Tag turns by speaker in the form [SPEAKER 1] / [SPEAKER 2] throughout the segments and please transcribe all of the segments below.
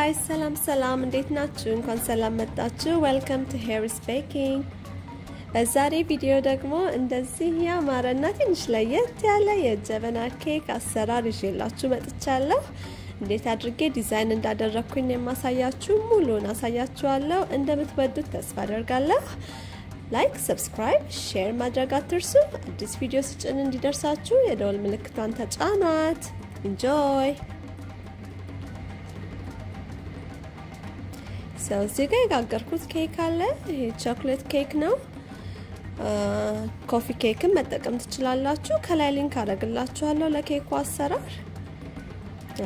[SPEAKER 1] guys ሰላም ሰላም፣ እንዴት ናችሁ? እንኳን ሰላም መጣችሁ። welcome to Her's baking። በዛሬ ቪዲዮ ደግሞ እንደዚህ ያማረና ትንሽ ለየት ያለ የጀበና ኬክ አሰራር ይዤላችሁ መጥቻለሁ። እንዴት አድርጌ ዲዛይን እንዳደረግኩኝ የማሳያችሁ ሙሉን አሳያችኋለሁ። እንደምትወዱት ተስፋ አደርጋለሁ። like፣ subscribe፣ share ማድረግ አትርሱ። አዲስ ቪዲዮ ስጭን እንዲደርሳችሁ የደወል ምልክቷን ተጫኗት። enjoy so እዚህ ጋር የጋገርኩት ኬክ አለ። ይሄ ቾክሌት ኬክ ነው። coffee cake ን መጠቀም ትችላላችሁ። ከላይ link አደርግላችኋለሁ ለኬኩ አሰራር።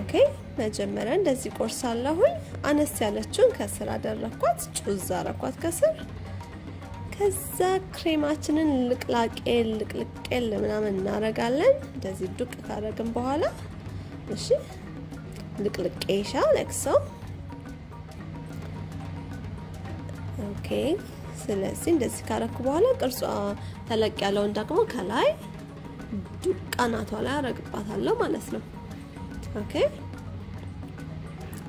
[SPEAKER 1] okay መጀመሪያ እንደዚህ ቆርሳለሁኝ። አነስ ያለችውን ከስር አደረኳት፣ ጩዝ አረኳት ከስር። ከዛ ክሬማችንን ልቅላቄል ልቅልቄል ምናምን እናረጋለን። እንደዚህ ዱቅ ካረግን በኋላ እሺ ልቅልቄሻ ለክሰው ኦኬ ስለዚህ እንደዚህ ካረኩ በኋላ ቅርጿ ተለቅ ያለውን ደግሞ ከላይ ዱቃ ናቷ ላይ አረግባታለሁ ማለት ነው። ኦኬ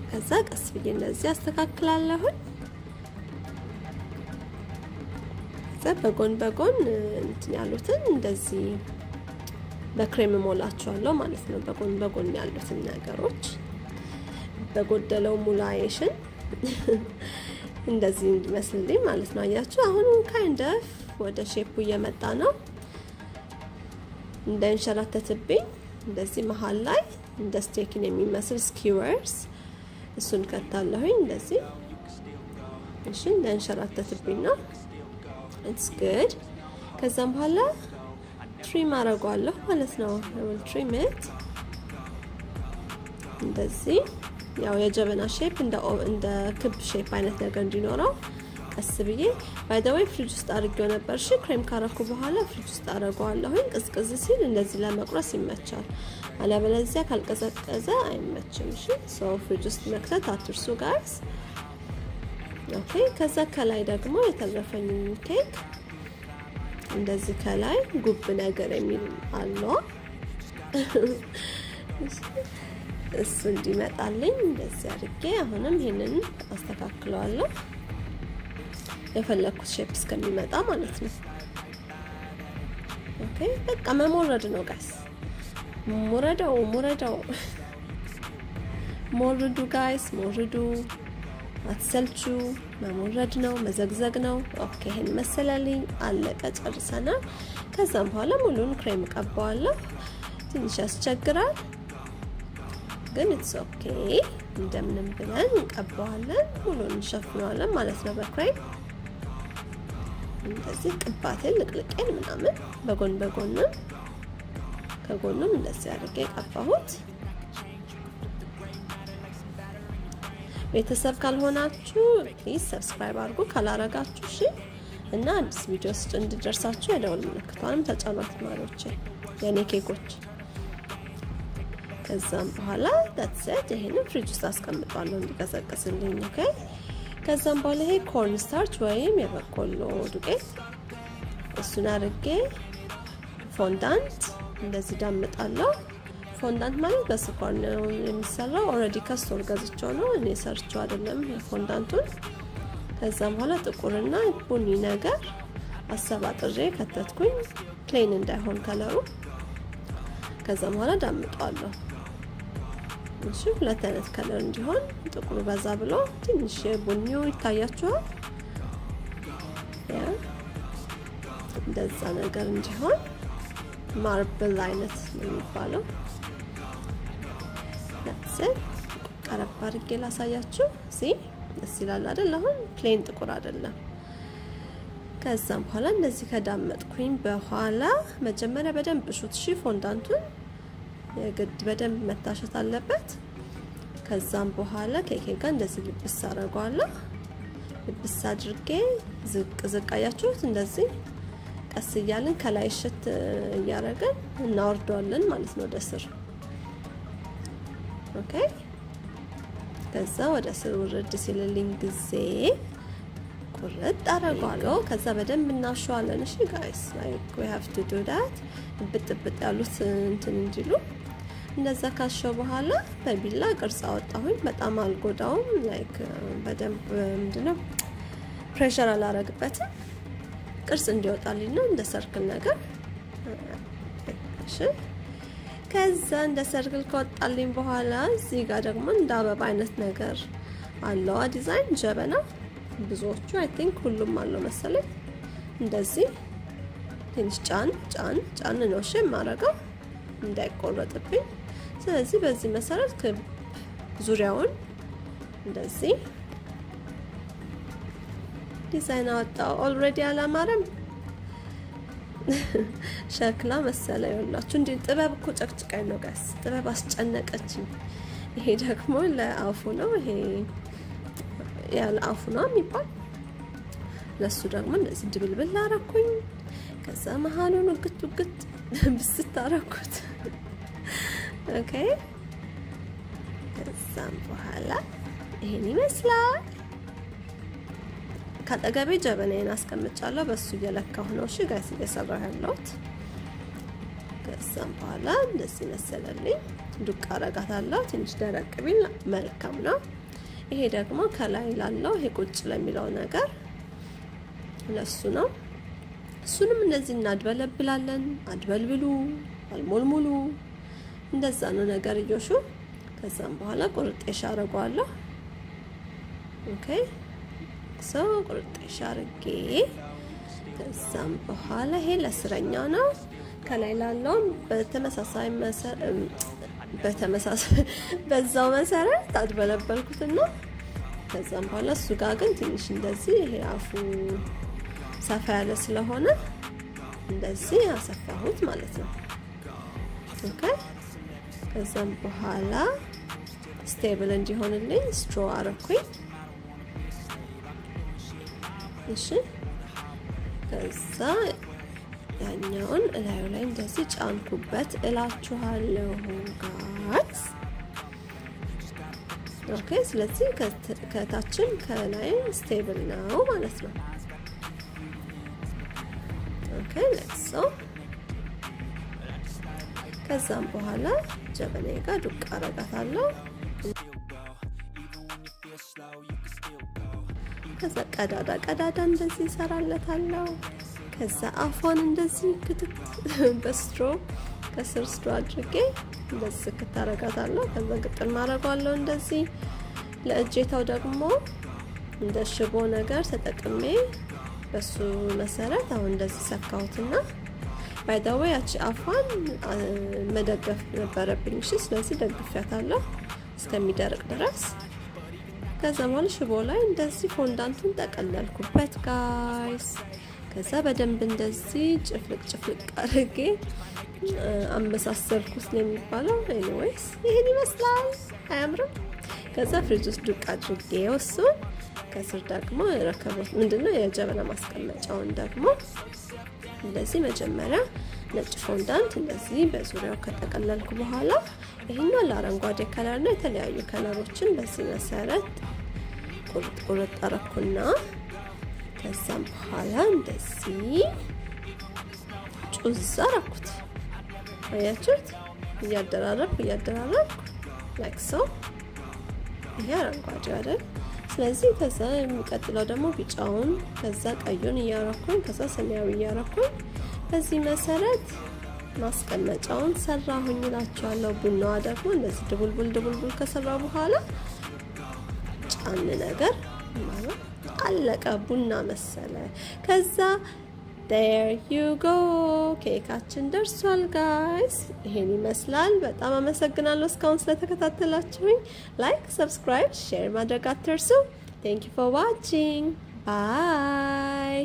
[SPEAKER 1] ከዛ ቀስ ብዬ እንደዚህ አስተካክላለሁኝ። ከዛ በጎን በጎን እንትን ያሉትን እንደዚህ በክሬም ሞላቸዋለሁ ማለት ነው። በጎን በጎን ያሉትን ነገሮች በጎደለው ሙላዬሽን እንደዚህ እንዲመስልልኝ ማለት ነው። አያችሁ አሁን kind of ወደ shape ኡ እየመጣ ነው። እንዳይንሸራተትብኝ እንደዚህ መሀል ላይ እንደ stick ን የሚመስል skewers እሱን ከታለሁኝ እንደዚህ እሺ፣ እንዳይንሸራተትብኝ ነው። it's good። ከዛም በኋላ trim አረጓለሁ ማለት ነው። trim እንደዚህ ያው የጀበና shape እንደ ክብ shape አይነት ነገር እንዲኖረው ቀስ ብዬ by the way ፍሪጅ ውስጥ አድርጌው ነበር። እሺ ክሬም ካረኩ በኋላ ፍሪጅ ውስጥ አደርገዋለሁኝ። ቅዝቅዝ ሲል እንደዚህ ለመቁረስ ይመቻል። አለበለዚያ ካልቀዘቀዘ አይመችም። እሺ so ፍሪጅ ውስጥ መክተት አትርሱ guys። okay ከዛ ከላይ ደግሞ የተረፈኝ ኬክ እንደዚህ ከላይ ጉብ ነገር የሚል አለው እሱ እንዲመጣልኝ እንደዚህ አድርጌ አሁንም ይሄንን አስተካክለዋለሁ የፈለኩት shape እስከሚመጣ ማለት ነው። okay በቃ መሞረድ ነው guys፣ ሙረደው ሙረደው፣ ሞርዱ guys፣ ሞርዱ፣ አትሰልቹ። መሞረድ ነው መዘግዘግ ነው። okay ይሄን መሰለልኝ፣ አለቀ፣ ጨርሰናል። ከዛም በኋላ ሙሉን ክሬም ቀባዋለሁ። ትንሽ ያስቸግራል ግን it's okay እንደምንም ብለን እንቀባዋለን። ሙሉን እንሸፍነዋለን ማለት ነው በክሬም እንደዚህ ቅባቴን ልቅልቄን ምናምን በጎን በጎንም ከጎኑም እንደዚህ አድርጌ ቀባሁት። ቤተሰብ ካልሆናችሁ please subscribe አድርጉ ካላረጋችሁ እሺ። እና አዲስ ቪዲዮ ስጭ እንዲደርሳችሁ የደወል ምልክቷንም ተጫኗት ማሮቼ የኔ ኬኮች ከዛም በኋላ that's it ይሄንን ፍሪጅ ውስጥ አስቀምጧለሁ እንዲቀዘቅዝልኝ። okay ከዛም በኋላ ይሄ corn starch ወይም የበቆሎ ዱቄት እሱን አድርጌ fondant እንደዚህ ዳምጣለሁ። fondant ማለት በስኳር ነው የሚሰራው። already ከ store ገዝቼው ነው እኔ ሰርቼው አይደለም fondant ኡን። ከዛም በኋላ ጥቁርና ቡኒ ነገር አሰባጥሬ ከተትኩኝ plain እንዳይሆን color ኡ። ከዛም በኋላ ዳምጠዋለሁ። እሺ ሁለት አይነት color እንዲሆን ጥቁሩ በዛ ብሎ ትንሽ ቡኒው ይታያችኋል። እንደዛ ነገር እንዲሆን marble አይነት ነው የሚባለው። ለምሳሌ ቀረብ አድርጌ ላሳያችሁ። see ደስ ይላል አይደል? አሁን plain ጥቁር አይደለም። ከዛም በኋላ እንደዚህ ከዳመጥኩኝ በኋላ መጀመሪያ በደንብ እሹት እሺ fondant ኡን የግድ በደንብ መታሸት አለበት። ከዛም በኋላ ኬኬ ጋር እንደዚህ ልብስ አደርገዋለሁ። ልብስ አድርጌ ዝቅ ዝቅ አያችሁት፣ እንደዚህ ቀስ እያልን ከላይ እሽት እያደረግን እናወርደዋለን ማለት ነው ወደ ስር። okay ከዛ ወደ ስር ውርድ ሲልልኝ ጊዜ ቁርጥ አደርገዋለሁ። ከዛ በደንብ እናሸዋለን። እሺ guys like we have to do that ብጥ ብጥ ያሉት እንትን እንዲሉ እንደዛ ካሸው በኋላ በቢላ ቅርጽ አወጣሁኝ። በጣም አልጎዳውም። like በደንብ ምንድነው pressure አላረግበትም። ቅርጽ እንዲወጣልኝ ነው እንደ circle ነገር። እሺ ከዛ እንደ circle ከወጣልኝ በኋላ እዚህ ጋር ደግሞ እንደ አበባ አይነት ነገር አለዋ ዲዛይን ጀበና። ብዙዎቹ I think ሁሉም አለው መሰለኝ። እንደዚህ ትንሽ ጫን ጫን ጫን ነው እሺ የማረገው እንዳይቆረጥብኝ። ስለዚህ በዚህ መሰረት ክብ ዙሪያውን እንደዚህ ዲዛይን አወጣው። already አላማረም ሸክላ መሰለ። ይኸውላችሁ እንዲህ ጥበብ እኮ ጨቅጭቃኝ ነው guys፣ ጥበብ አስጨነቀችኝ። ይሄ ደግሞ ለአፉ ነው። ይሄ ያለ አፉ ነው የሚባል ለሱ ደግሞ እንደዚህ ድብልብል አረኩኝ። ከዛ መሀሉን ውግት ውግት ብስት አረኩት። okay ከዛም በኋላ ይሄን ይመስላል። ከአጠገቤ ጀበናዬን አስቀምጫለሁ። በሱ እየለካሁ ነው። እሺ guys እየሰራሁ ያለሁት። ከዛም በኋላ እንደዚህ መሰለልኝ። ዱቅ አረጋታለሁ። ትንሽ ደረቅ ቢል መልካም ነው። ይሄ ደግሞ ከላይ ላለው ይሄ ቁጭ ለሚለው ነገር ለሱ ነው። እሱንም እንደዚህ እናድበለብላለን። አድበልብሉ፣ አልሞልሙሉ እንደዛ ነው ነገር እዮሹ። ከዛም በኋላ ቁርጤሽ አረገዋለሁ። ኦኬ ሰው ቁርጤሽ አርጌ ከዛም በኋላ ይሄ ለስረኛ ነው። ከላይ ላለውም በተመሳሳይ በተመሳሳይ በዛው መሰረት አድበለበልኩትና ከዛም በኋላ እሱ ጋር ግን ትንሽ እንደዚህ ይሄ አፉ ሰፋ ያለ ስለሆነ እንደዚህ አሰፋሁት ማለት ነው። okay ከዛም በኋላ stable እንዲሆንልኝ straw አረኩኝ። እሺ ከዛ ያኛውን እላዩ ላይ እንደዚህ ጫንኩበት እላችኋለሁ guys okay። ስለዚህ ከታችን ከላይ stable ነው ማለት ነው። okay let's ከዛም በኋላ ጀበናዬ ጋር ዱቅ አረጋታለሁ። ከዛ ቀዳዳ ቀዳዳ እንደዚህ ይሰራለታለሁ። ከዛ አፏን እንደዚህ ክትት በስትሮ ከስር ስትሮ አድርጌ እንደዚህ ክት አረጋታለሁ። ከዛ ግጥም ማረጓለሁ እንደዚህ። ለእጀታው ደግሞ እንደ ሽቦ ነገር ተጠቅሜ በሱ መሰረት አሁን እንደዚህ ሰካሁትና ባይዳዌ ያቺ አፏን መደገፍ ነበረብኝ። እሺ፣ ስለዚህ ደግፊያታለሁ እስከሚደርቅ ድረስ። ከዛ በኋላ ሽቦ ላይ እንደዚህ fondant ኡን ጠቀለልኩበት guys። ከዛ በደንብ እንደዚህ ጭፍልቅ ጭፍልቅ አድርጌ አመሳሰልኩት ነው የሚባለው። anyways ይህን ይመስላል። አያምርም? ከዛ ፍሪጅ ውስጥ ዱቅ አድርጌ እሱን ከስር ደግሞ ረከቦት ምንድነው የጀበና ማስቀመጫውን ደግሞ እንደዚህ መጀመሪያ ነጭ fondant እንደዚህ በዙሪያው ከጠቀለልኩ በኋላ ይሄኛው ለአረንጓዴ color ነው። የተለያዩ color ኦችን በዚህ መሰረት ቁርጥ ቁርጥ አረኩና ከዛም በኋላ እንደዚህ choose አረኩት። አያችሁት? እያደራረብኩ እያደራረብኩ like so ይሄ አረንጓዴ አይደል? ስለዚህ ከዛ የሚቀጥለው ደግሞ ቢጫውን ከዛ ቀዩን እያረኩኝ ከዛ ሰማያዊ እያረኩኝ በዚህ መሰረት ማስቀመጫውን ሰራሁኝ እላችኋለሁ። ቡናዋ ደግሞ እንደዚህ ድቡልቡል ድቡልቡል ከሰራ በኋላ ጫን ነገር አለቀ። ቡና መሰለ። ከዛ there you go ኬካችን ደርሷል guys። ይሄን ይመስላል። በጣም አመሰግናለሁ እስካሁን ስለተከታተላችሁኝ። like፣ subscribe፣ share ማድረግ አትርሱ። thank you for watching ባይ